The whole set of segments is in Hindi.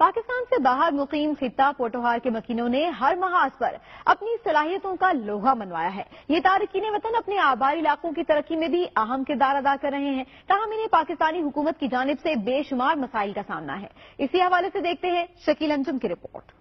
पाकिस्तान से बाहर मुकीम खिता पोटोहार के मकीनों ने हर महाज पर अपनी सलाहियतों का लोहा मनवाया है। ये तारकिन वतन अपने आबाई इलाकों की तरक्की में भी अहम किरदार अदा कर रहे हैं। तहम इन्हें पाकिस्तानी हुकूमत की जानब से बेशुमार मसाइल का सामना है। इसी हवाले से देखते हैं शकील अंजुम की रिपोर्ट।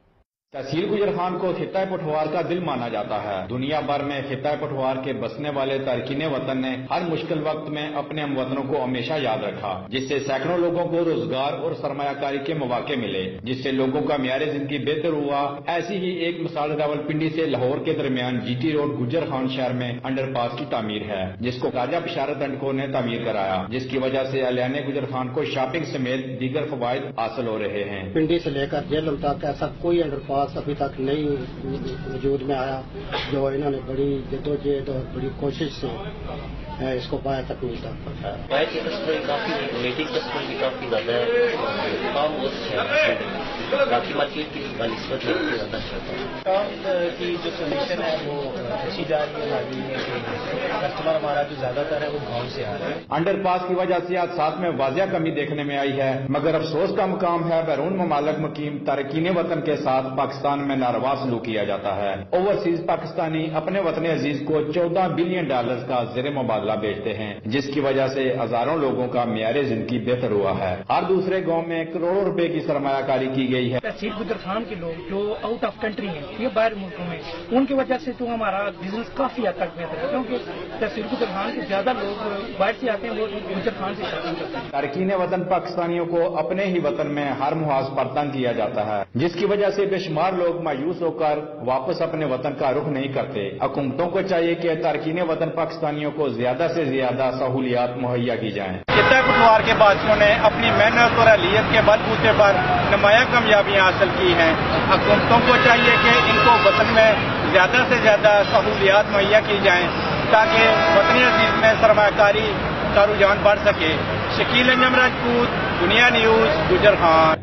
तहसील गुजर खान को खिता पठवार का दिल माना जाता है। दुनिया भर में खिता पठवार के बसने वाले तारकिन वतन ने हर मुश्किल वक्त में अपने हम वतनों को हमेशा याद रखा, जिससे सैकड़ों लोगों को रोज़गार और सरमायाकारी के मौके मिले, जिससे लोगों का म्यार ज़िंदगी बेहतर हुआ। ऐसी ही एक मिसाल रावलपिंडी से लाहौर के दरमियान जीटी रोड गुजर खान शहर में अंडरपास की तामीर है, जिसको राजा बिशारत अंडको ने तामीर कराया, जिसकी वजह से अलियान गुजर खान को शॉपिंग समेत दीगर फवायद हासिल हो रहे हैं। पिंडी से लेकर जेलम तक ऐसा कोई अंडर पास अभी तक नहीं वजूद में आया। जो इन्होंने बड़ी जदोजहद और बड़ी कोशिश से इसको पाया तकमील तक पहुँचाया की तस्वीर काफ़ी मीटिंग तस्वीर भी काफ़ी ज़्यादा काम बहुत अच्छा बाकी मार्केट की बनस्बत ज़्यादा चलता की जो सोल्यूशन है वो अच्छी जा रही है कस्टमर हमारा जो ज़्यादातर है वो गाँव से आ रहा है। अंडरपास की वजह से आज साथ में वाजिया कमी देखने में आई है मगर अफसोस का मुकाम है बैरून ममालक मकीम तारकिन वतन के साथ पाकिस्तान में नारवा सलूक किया जाता है। ओवरसीज पाकिस्तानी अपने वतन अज़ीज़ को चौदह बिलियन डॉलर का जेर मुबादला बेचते हैं जिसकी वजह से हज़ारों लोगों का म्यार ज़िंदगी बेहतर हुआ है। हर दूसरे गाँव में करोड़ों रुपए की सरमायाकारी की गई है। तहसील के लोग जो आउट ऑफ़ कंट्री हैं ये बाहर मुल्कों में उनकी वजह से तो हमारा बिज़नेस काफ़ी हद तक बेहतर है क्योंकि तहसील गुजर खान के ज़्यादा लोग बाहर से आते हैं वो गुजर खान से करते हैं। तारकिन वतन पाकिस्तानियों को अपने ही वतन में हर मुहाज पर तंग किया जाता है जिसकी वजह से बेशुमार लोग मायूस होकर वापस अपने वतन का रुख नहीं करते। हुकूमतों को चाहिए कि तारकिन वतन पाकिस्तानियों को ज़्यादा से ज़्यादा सहूलियात मुहैया की जाएँ। खिता पटवार के बादशाहों ने अपनी मेहनत और अलियत के बलबूते पर नुमाया कामयाबियाँ हासिल की हैं। हुकूमतों को चाहिए कि इनको वतन में ज़्यादा से ज़्यादा सहूलियात मुहैया की जाएँ, ताकि वतनी अज़ीज़ में सरमाकारी का रुझान बढ़ सके। शकील अंजम राजपूत, दुनिया न्यूज़ गुजर खान